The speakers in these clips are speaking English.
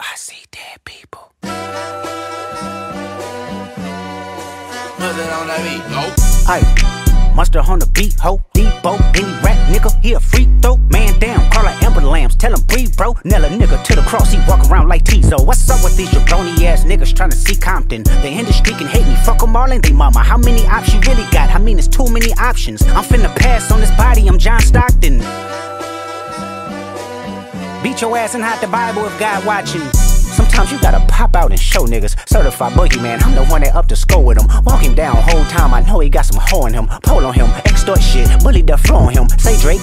I see dead people. Put that on that beat. Nope. Aye. Monster on the beat, ho, Debo, any rap nigga, he a freak throw, man down, call her Amber Lambs, tell him breathe, bro, nail a nigga to the cross, he walk around like Tizo. What's up with these jabroni ass niggas trying to see Compton? The industry can hate me, fuck them all and they mama. How many options you really got? I mean, it's too many options. I'm finna pass on this body, I'm John Stockton. Beat your ass and hide the Bible if God watching. Sometimes you gotta pop out and show niggas. Certified boogeyman, I'm the one that up to score with him. Walk him down whole time, I know he got some hoe in him. Pole on him, extort shit, bully the flow on him. Say Drake,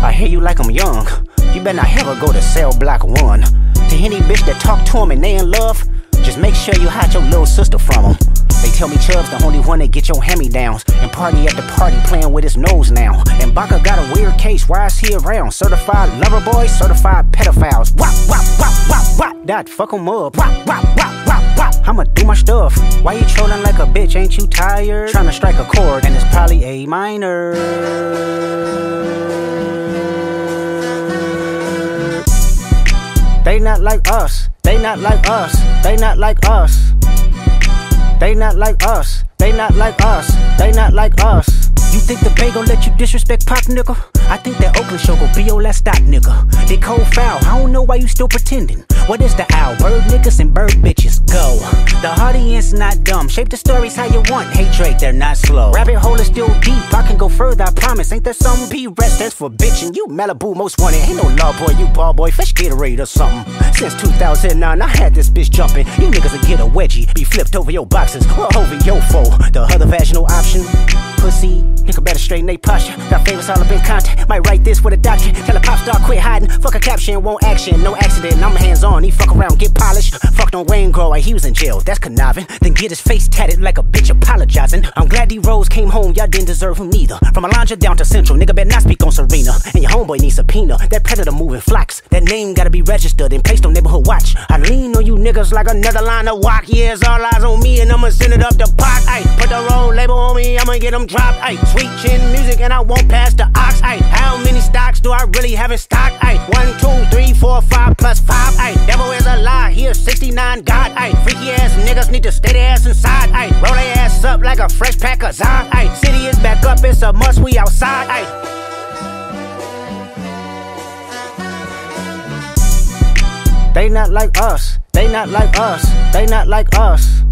I hear you like I'm young. You better not ever go to cell block one. To any bitch that talk to him and they in love, just make sure you hide your little sister from him. They tell me Chubb's the only one that get your hand-me-downs And party at the party playing with his nose now. And Baka got a weird case, why is he around? Certified lover boys, certified pedophiles. Wop, wop, wop, wop, wop. That fuck him up. Wop, wop, wop, wop, wop. I'ma do my stuff. Why you trolling like a bitch, ain't you tired? Trying to strike a chord and it's probably A minor. They not like us, they not like us, they not like us they not like us. They not like us. They not like us. Think the Bay gon' let you disrespect Pop, nigga? I think that Oakland show gon' be your last stop, nigga. They cold foul. I don't know why you still pretending. What is the owl? Bird niggas and bird bitches. Go. The audience not dumb. Shape the stories how you want. Hey Drake, they're not slow. Rabbit hole is still deep. I can go further, I promise. Ain't that some P rest stands for bitchin'. You Malibu most wanted. Ain't no law boy, you ball boy. Fish Gatorade or something. Since 2009, I had this bitch jumping. You niggas will get a wedgie. Be flipped over your boxes or over your foe. The other straighten they posture. Got famous all up in contact. Might write this with a doctrine. Tell a pop star quit hiding. Fuck a caption, won't action. No accident. I'm hands on. He fuck around, get polished. Fucked on Wayne Grower. He was in jail. That's conniving. Then get his face tatted like a bitch apologizing. I'm glad D Rose came home. Y'all didn't deserve him neither. From Alondra down to Central. Nigga better not speak on Serena. And your homeboy needs subpoena. That predator moving flocks. That name gotta be registered and placed on neighborhood watch. I lean on you niggas like another line of walk. Yeah, it's all eyes on me and I'ma send it up the pot. Ayy, put the road label on me. I'ma get them dropped. Ayy, sweet chin music and I won't pass the ox. Ayy, how many stocks do I really have in stock? Ayy, one, two, three, four, five plus five. Ayy, devil is a lie. He a 69 God. Ayy, freaky ass niggas need to stay their ass inside. Ayy, roll their ass up like a fresh pack of Zod. Ayy, city is back up. It's a must. We outside. Ayy. They not like us. They not like us. They not like us.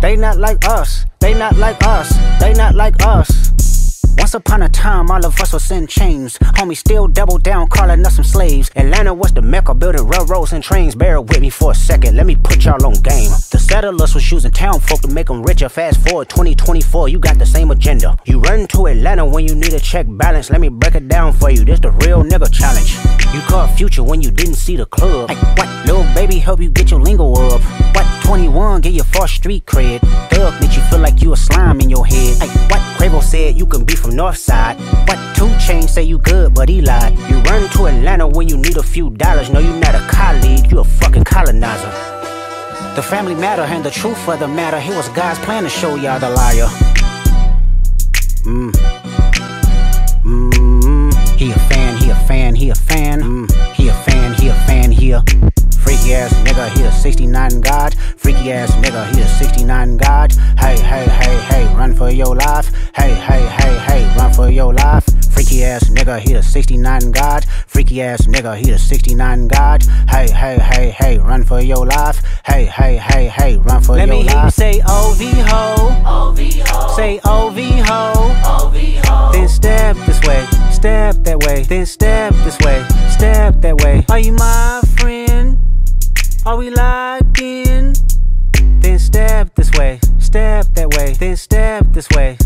They not like us. They not like us. They not like us. Once upon a time, all of us was in chains. Homie still double down, calling us some slaves. Atlanta was the mecca, building railroads and trains. Bear with me for a second, let me put y'all on game. The settlers was using town folk to make them richer. Fast forward 2024, you got the same agenda. You run to Atlanta when you need a check balance. Let me break it down for you. This the real nigga challenge. You caught future when you didn't see the club. Hey, what? Little baby help you get your lingo? 21 get your first street cred. Thug make you feel like you a slime in your head. Hey, what? Quavo said you can be from North Side. What? Two chains say you good, but he lied. You run to Atlanta when you need a few dollars. No, you not a colleague, you a fucking colonizer. The family matter and the truth of the matter. It was God's plan to show y'all the liar. Mmm. Mmm. He a fan, he a fan, he a fan. Mmm. He a fan, he a fan, he a freaky ass nigga. He a 69 God. Freaky ass nigga. He a 69 God. Hey, hey, hey, hey, run for your life. Hey, hey, hey, hey, run for your life. Freaky ass nigga, he a 69 God. Freaky ass nigga, he a 69 God. Hey, hey, hey, hey, run for your life. Hey, hey, hey, hey, run for Let your me life. hear you say OV ho. Say OV ho. Then step this way, step that way, then step this way, step that way. Are you my? Are we locked in? Then step this way, step that way, then step this way.